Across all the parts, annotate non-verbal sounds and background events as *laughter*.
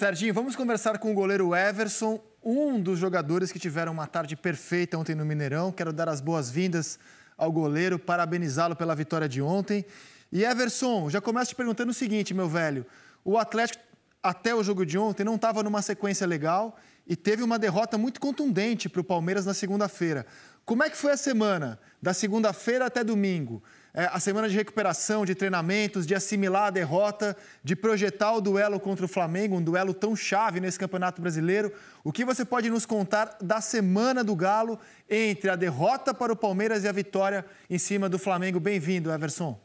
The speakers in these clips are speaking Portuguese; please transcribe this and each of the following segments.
Serginho, vamos conversar com o goleiro Everson, um dos jogadores que tiveram uma tarde perfeita ontem no Mineirão. Quero dar as boas-vindas ao goleiro, parabenizá-lo pela vitória de ontem. E Everson, já começo te perguntando o seguinte, meu velho. O Atlético, até o jogo de ontem, não estava numa sequência legal e teve uma derrota muito contundente para o Palmeiras na segunda-feira. Como é que foi a semana, da segunda-feira até domingo? É, a semana de recuperação, de treinamentos, de assimilar a derrota, de projetar o duelo contra o Flamengo, um duelo tão chave nesse Campeonato Brasileiro. O que você pode nos contar da semana do Galo entre a derrota para o Palmeiras e a vitória em cima do Flamengo? Bem-vindo, Everson.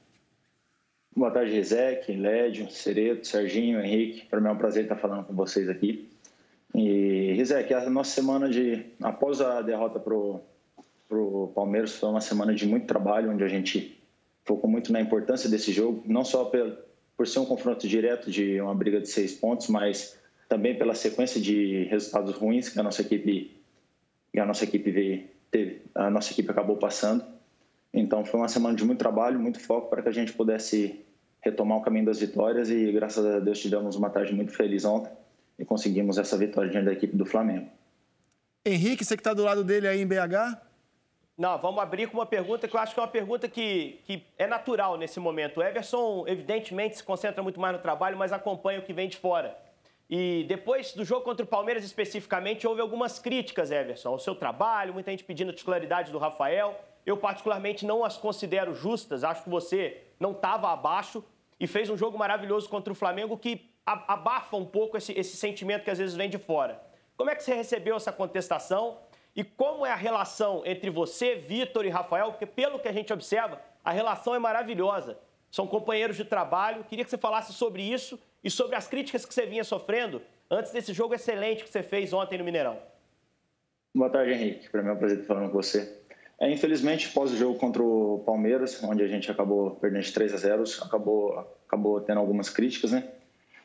Boa tarde, Rizek, Lédio, Cereto, Serginho, Henrique. Para mim é um prazer estar falando com vocês aqui. E, Rizek, a nossa semana de. Após a derrota para o Palmeiras, foi uma semana de muito trabalho, onde a gente focou muito na importância desse jogo, não só por, por ser um confronto direto de uma briga de seis pontos, mas também pela sequência de resultados ruins que a nossa equipe, que a nossa equipe teve, a nossa equipe acabou passando. Então foi uma semana de muito trabalho, muito foco para que a gente pudesse retomar o caminho das vitórias e graças a Deus tivemos uma tarde muito feliz ontem e conseguimos essa vitória diante da equipe do Flamengo. Henrique, você que está do lado dele aí em BH? Não, vamos abrir com uma pergunta que eu acho que é uma pergunta que, que é natural nesse momento. O Everson, evidentemente, se concentra muito mais no trabalho, mas acompanha o que vem de fora. E depois do jogo contra o Palmeiras especificamente, houve algumas críticas, Everson, ao seu trabalho, muita gente pedindo a titularidade do Rafael. Eu, particularmente, não as considero justas. Acho que você não estava abaixo e fez um jogo maravilhoso contra o Flamengo que abafa um pouco esse, esse sentimento que às vezes vem de fora. Como é que você recebeu essa contestação? E como é a relação entre você, Vitor e Rafael? Porque, pelo que a gente observa, a relação é maravilhosa. São companheiros de trabalho. Queria que você falasse sobre isso e sobre as críticas que você vinha sofrendo antes desse jogo excelente que você fez ontem no Mineirão. Boa tarde, Henrique. Para mim é um prazer estar falando com você. É, infelizmente, após o jogo contra o Palmeiras, onde a gente acabou perdendo de 3 a 0, acabou, acabou tendo algumas críticas, né?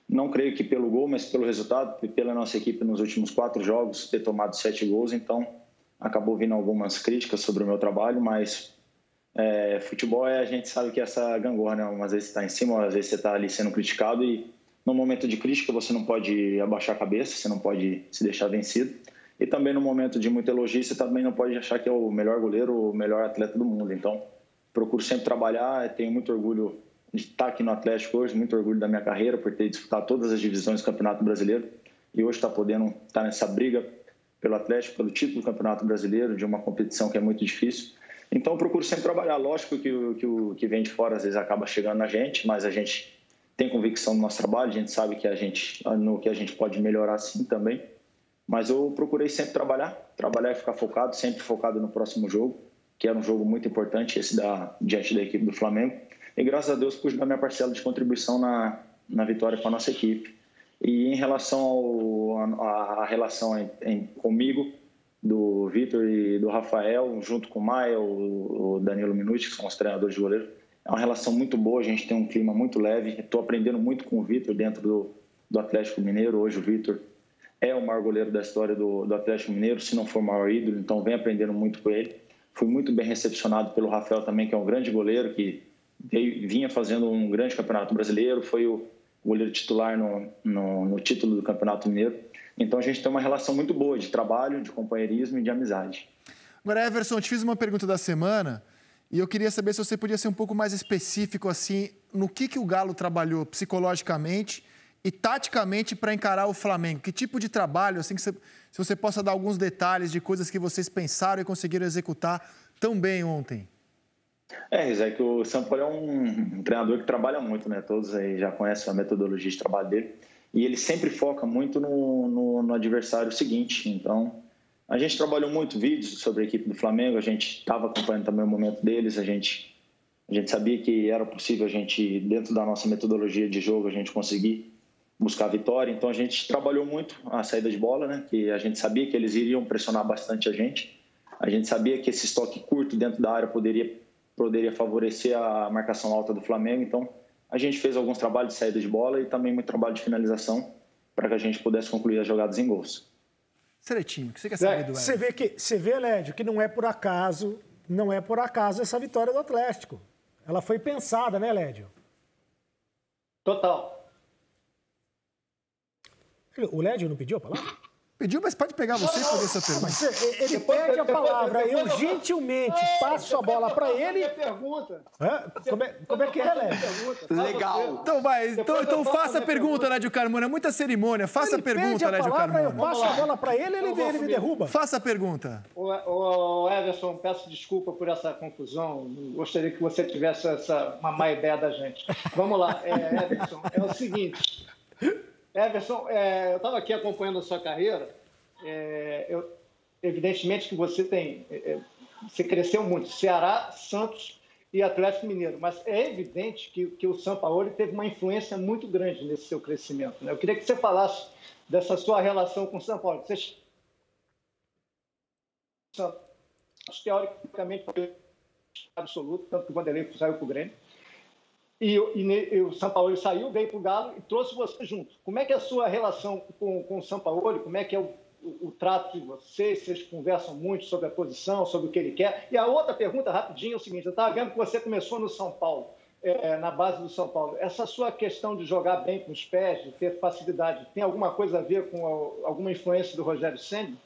Não creio que pelo gol, mas pelo resultado, pela nossa equipe nos últimos quatro jogos ter tomado sete gols, então acabou vindo algumas críticas sobre o meu trabalho, mas é, futebol é a gente sabe que é essa gangorra, né? Às vezes está em cima, às vezes você está ali sendo criticado e no momento de crítica você não pode abaixar a cabeça, você não pode se deixar vencido. E também no momento de muito elogio você também não pode achar que é o melhor goleiro, o melhor atleta do mundo. Então procuro sempre trabalhar, tenho muito orgulho de estar aqui no Atlético hoje, muito orgulho da minha carreira por ter disputado todas as divisões do Campeonato Brasileiro e hoje está podendo estar nessa briga pelo Atlético, pelo título do Campeonato Brasileiro, de uma competição que é muito difícil. Então, eu procuro sempre trabalhar. Lógico que o que, o, que vem de fora às vezes acaba chegando na gente, mas a gente tem convicção no nosso trabalho, a gente sabe que a gente, no que a gente pode melhorar sim também. Mas eu procurei sempre trabalhar, trabalhar e ficar focado, sempre focado no próximo jogo, que era um jogo muito importante, esse da, diante da equipe do Flamengo. E graças a Deus pude dar minha parcela de contribuição na, na vitória com a nossa equipe. E em relação à relação em, em, comigo, do Vitor e do Rafael, junto com o Maia, o, o Danilo Minuti, que são os treinadores de goleiro, é uma relação muito boa, a gente tem um clima muito leve. Estou aprendendo muito com o Vitor dentro do, do Atlético Mineiro. Hoje o Vitor é o maior goleiro da história do, do Atlético Mineiro, se não for o maior ídolo, então vem aprendendo muito com ele. Fui muito bem recepcionado pelo Rafael também, que é um grande goleiro, que veio, vinha fazendo um grande campeonato brasileiro, foi o goleiro titular no, no, no, título do Campeonato Mineiro. Então a gente tem uma relação muito boa de trabalho, de companheirismo e de amizade. Agora, Everson, eu te fiz uma pergunta da semana e eu queria saber se você podia ser um pouco mais específico assim no que, que o Galo trabalhou psicologicamente e taticamente para encarar o Flamengo. Que tipo de trabalho, assim, que você, se você possa dar alguns detalhes de coisas que vocês pensaram e conseguiram executar tão bem ontem. É, Zé, que o Sampaio é um, treinador que trabalha muito, né? Todos aí já conhecem a metodologia de trabalho dele. E ele sempre foca muito no, no, no adversário seguinte. Então, a gente trabalhou muito vídeos sobre a equipe do Flamengo, a gente estava acompanhando também o momento deles, a gente, a gente sabia que era possível a gente, dentro da nossa metodologia de jogo, a gente conseguir buscar a vitória. Então, a gente trabalhou muito a saída de bola, né? Que a gente sabia que eles iriam pressionar bastante a gente. A gente sabia que esse estoque curto dentro da área poderia poderia favorecer a marcação alta do Flamengo. Então, a gente fez alguns trabalhos de saída de bola e também muito trabalho de finalização para que a gente pudesse concluir as jogadas em gols. Seretinho, o que você quer saber é, do Você vê que você vê, Lédio, que não é por acaso, não é por acaso essa vitória do Atlético. Ela foi pensada, né, Lédio? Total. O Lédio não pediu a palavra? Pediu, mas pode pegar você e fazer essa pergunta. Mas ele pede a palavra, eu gentilmente passo a bola para ele. Pergunta. Como, é, como é que é, Lédio? Legal. Então vai, então, então faça a pergunta, Lédio Carmona. É muita cerimônia. Faça ele a pergunta, Lédio palavra, Carmona. Eu passo a bola para ele, ele, ele me derruba. Faça a pergunta. O, o, Everson, peço desculpa por essa confusão. Gostaria que você tivesse essa, uma má ideia da gente. Vamos lá, é, Everson. É o seguinte. Everson, é, eu estava aqui acompanhando a sua carreira. É, eu, evidentemente que você tem. É, é, você cresceu muito. Ceará, Santos e Atlético Mineiro. Mas é evidente que, que o São Paulo teve uma influência muito grande nesse seu crescimento. Né? Eu queria que você falasse dessa sua relação com o São Paulo. Você, teoricamente, absoluto, tanto que o Vanderlei saiu para o Grêmio. E, e, e, o São Paulo saiu, veio para o Galo e trouxe você junto. Como é que é a sua relação com, com o São Paulo? Como é que é o, o, o, trato de vocês? Vocês conversam muito sobre a posição, sobre o que ele quer? E a outra pergunta, rapidinho, é o seguinte: eu estava vendo que você começou no São Paulo, é, na base do São Paulo. Essa sua questão de jogar bem com os pés, de ter facilidade, tem alguma coisa a ver com a, alguma influência do Rogério Senna?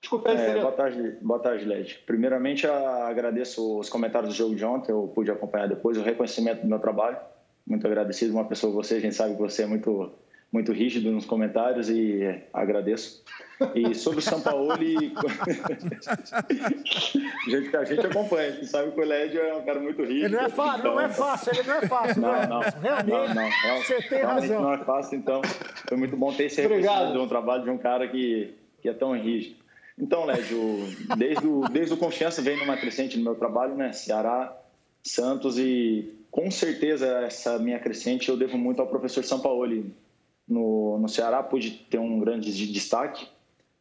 Desculpa, é, boa tarde, boa tarde, Led. Primeiramente, agradeço os comentários do jogo de ontem, eu pude acompanhar depois o reconhecimento do meu trabalho. Muito agradecido, uma pessoa você, a gente sabe que você é muito muito rígido nos comentários e agradeço. E sobre o São Paulo, a gente, a gente acompanha, a gente sabe que o Lédio é um cara muito rígido. Ele não é fácil, então... não é fácil, ele não é fácil. Não, não, realmente, não, não, não, você tem razão. Não é fácil, então foi muito bom ter esse reconhecimento de um trabalho de um cara que, que é tão rígido. Então, Lédio, desde o, desde o Confiança vem numa crescente no meu trabalho, né? Ceará, Santos e com certeza essa minha crescente eu devo muito ao professor Sampaoli. No, no Ceará pude ter um grande destaque,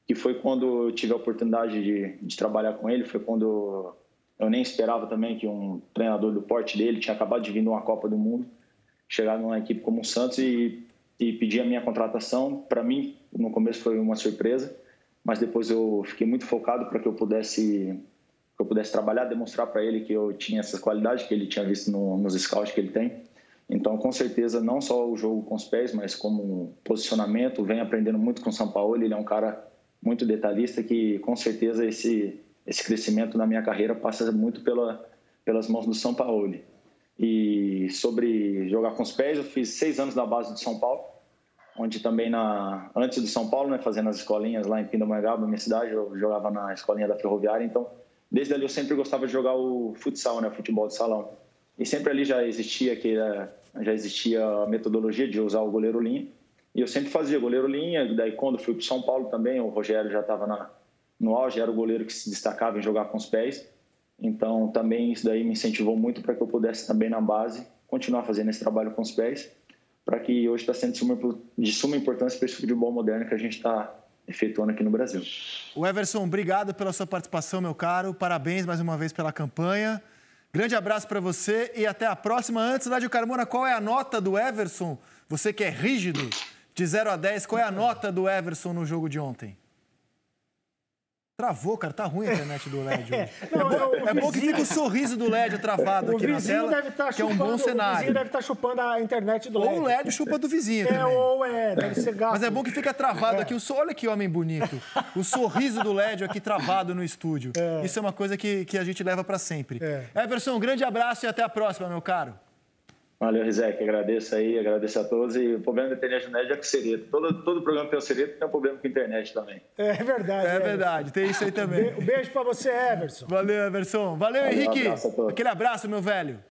que foi quando eu tive a oportunidade de, de trabalhar com ele, foi quando eu nem esperava também que um treinador do porte dele tinha acabado de vir de uma Copa do Mundo, chegar numa equipe como o Santos e, e pedir a minha contratação. Para mim, no começo foi uma surpresa, mas depois eu fiquei muito focado para que eu pudesse que eu pudesse trabalhar, demonstrar para ele que eu tinha essas qualidades que ele tinha visto no, nos scouts que ele tem. Então, com certeza, não só o jogo com os pés, mas como posicionamento, vem aprendendo muito com o São Paulo. Ele é um cara muito detalhista que, com certeza, esse esse crescimento na minha carreira passa muito pela, pelas mãos do São Paulo. E sobre jogar com os pés, eu fiz seis anos na base do São Paulo onde também na antes do São Paulo, né, fazendo as escolinhas lá em Pindamonhangaba, minha cidade, eu jogava na escolinha da Ferroviária, então desde ali eu sempre gostava de jogar o futsal, né, futebol de salão. E sempre ali já existia que já existia a metodologia de usar o goleiro linha. E eu sempre fazia goleiro linha, daí quando fui para São Paulo também, o Rogério já estava no auge, era o goleiro que se destacava em jogar com os pés. Então também isso daí me incentivou muito para que eu pudesse também na base continuar fazendo esse trabalho com os pés para que hoje está sendo de suma importância para esse futebol moderno que a gente está efetuando aqui no Brasil. O Everson, obrigado pela sua participação, meu caro. Parabéns mais uma vez pela campanha. Grande abraço para você e até a próxima. Antes, Nádio Carmona, qual é a nota do Everson? Você que é rígido, de 0 a 10, qual é a nota do Everson no jogo de ontem? Travou, cara. Tá ruim a internet do LED. *laughs* É, não, é, bom, é bom que fica o sorriso do LED travado aqui na tela, deve tá que chupando, é um bom cenário. O vizinho deve estar tá chupando a internet do LED. Ou o LED chupa do vizinho é, também. Ou é, deve ser gato. Mas é bom que fica travado é. aqui. O, olha que homem bonito. O sorriso do LED aqui travado no estúdio. É. Isso é uma coisa que, que a gente leva para sempre. É. Everson, um grande abraço e até a próxima, meu caro. Valeu, Rizek. Agradeço aí, agradeço a todos. E o problema da internet não é de é Todo, todo programa tem o Sereta, tem um problema com a internet também. É verdade. É, é verdade, tem isso aí também. Um beijo para você, Everson. Valeu, Everson. Valeu, Valeu Henrique. Um abraço Aquele abraço, meu velho.